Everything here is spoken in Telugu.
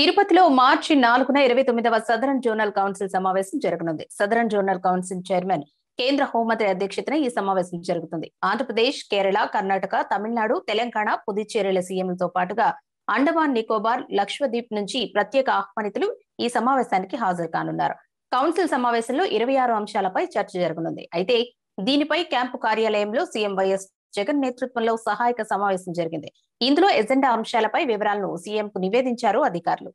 తిరుపతిలో మార్చి నాలుగున ఇరవై తొమ్మిదవ సదరన్ జోనల్ కౌన్సిల్ సమావేశం జరగనుంది. సదరన్ జోనల్ కౌన్సిల్ చైర్మన్ కేంద్ర హోంమంత్రి అధ్యక్షతన ఈ సమావేశం జరుగుతుంది. ఆంధ్రప్రదేశ్ కేరళ కర్ణాటక తమిళనాడు తెలంగాణ పుదుచ్చేరిల సీఎంలతో పాటుగా అండమాన్ నికోబార్ లక్షద్వీప్ నుంచి ప్రత్యేక ఆహ్వానితులు ఈ సమావేశానికి హాజరు కానున్నారు. కౌన్సిల్ సమావేశంలో ఇరవై ఆరు అంశాలపై చర్చ జరగనుంది. అయితే దీనిపై క్యాంపు కార్యాలయంలో సీఎం వైఎస్ జగన్ నేతృత్వంలో సహాయక సమావేశం జరిగింది. ఇందులో ఎజెండా అంశాలపై వివరాలను సీఎంకు నివేదించారు అధికారులు.